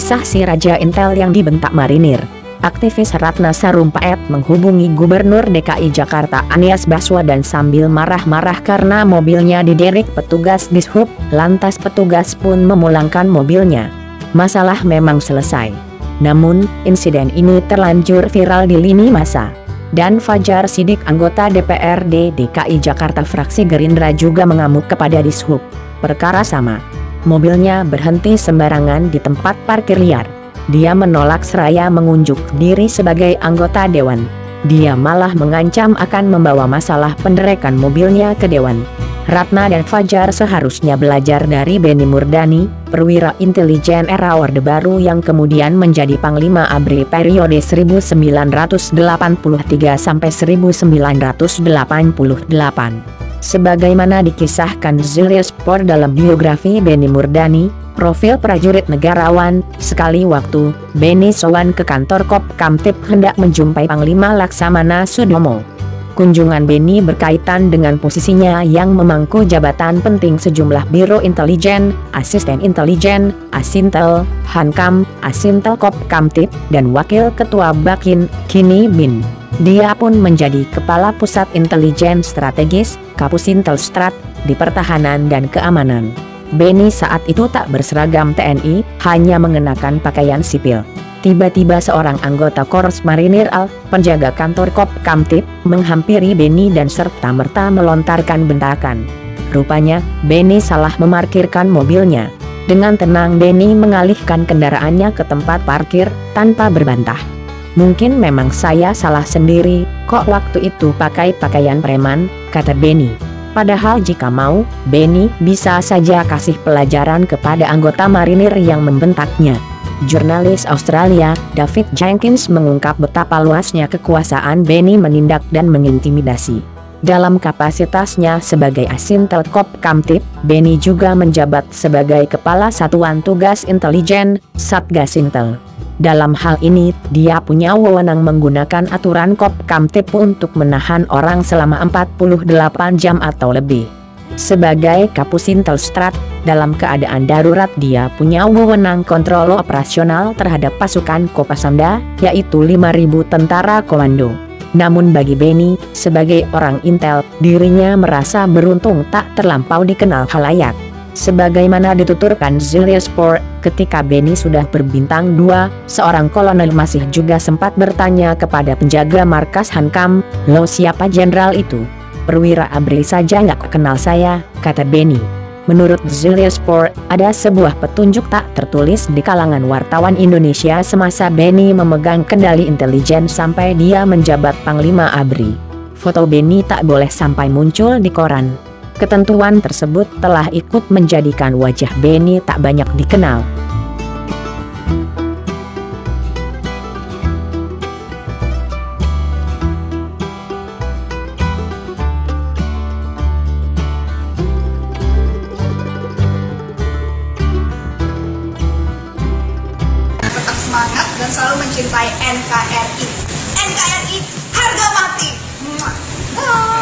Kisah si Raja Intel yang dibentak marinir. Aktivis Ratna Sarumpait menghubungi Gubernur DKI Jakarta Anies Baswedan sambil marah-marah karena mobilnya diderek petugas dishub, lantas petugas pun memulangkan mobilnya. Masalah memang selesai. Namun, insiden ini terlanjur viral di lini masa. Dan Fajar Sidik anggota DPRD DKI Jakarta fraksi Gerindra juga mengamuk kepada dishub. Perkara sama. Mobilnya berhenti sembarangan di tempat parkir liar. Dia menolak seraya mengunjuk diri sebagai anggota dewan. Dia malah mengancam akan membawa masalah penderekan mobilnya ke dewan. Ratna dan Fajar seharusnya belajar dari Beni Murdani, perwira intelijen era Orde Baru yang kemudian menjadi Panglima ABRI periode 1983 sampai 1988. Sebagaimana dikisahkan Julius Sport dalam biografi Beni Murdani, profil prajurit negarawan, sekali waktu, Beni sowan ke kantor Kop Kamtip hendak menjumpai Panglima Laksamana Sudomo. Kunjungan Beni berkaitan dengan posisinya yang memangku jabatan penting sejumlah biro intelijen, asisten intelijen, Asintel, Hankam, Asintel Kop Kamtip, dan Wakil Ketua Bakin, Kini Bin. Dia pun menjadi Kepala Pusat Intelijen Strategis, Kapusintel Strat, di Pertahanan dan Keamanan. Beni saat itu tak berseragam TNI, hanya mengenakan pakaian sipil. Tiba-tiba seorang anggota Korps Marinir Al, penjaga kantor Kop Kamtip, menghampiri Beni dan serta-merta melontarkan bentakan. Rupanya, Beni salah memarkirkan mobilnya. Dengan tenang Beni mengalihkan kendaraannya ke tempat parkir, tanpa berbantah. Mungkin memang saya salah sendiri, kok waktu itu pakai pakaian preman, kata Beni. Padahal jika mau, Beni bisa saja kasih pelajaran kepada anggota marinir yang membentaknya. Jurnalis Australia, David Jenkins mengungkap betapa luasnya kekuasaan Benny menindak dan mengintimidasi. Dalam kapasitasnya sebagai Asintel Kop Kamtip, Benny juga menjabat sebagai Kepala Satuan Tugas Intelijen, Satgas Intel. Dalam hal ini, dia punya wewenang menggunakan aturan Kop Kamtip untuk menahan orang selama 48 jam atau lebih. Sebagai Kapusintel Strat, dalam keadaan darurat dia punya wewenang kontrol operasional terhadap pasukan Kopasanda, yaitu 5.000 tentara komando. Namun bagi Benny, sebagai orang intel, dirinya merasa beruntung tak terlampau dikenal halayak. Sebagaimana dituturkan Sport, ketika Benny sudah berbintang dua, seorang kolonel masih juga sempat bertanya kepada penjaga markas Hankam, lo siapa jenderal itu? perwira ABRI saja nggak kenal saya, kata Benny. Menurut Sport, ada sebuah petunjuk tak tertulis di kalangan wartawan Indonesia semasa Benny memegang kendali intelijen sampai dia menjabat Panglima ABRI. Foto Benny tak boleh sampai muncul di koran. Ketentuan tersebut telah ikut menjadikan wajah Benny tak banyak dikenal. semangat dan selalu mencintai NKRI. NKRI harga mati. Mwah.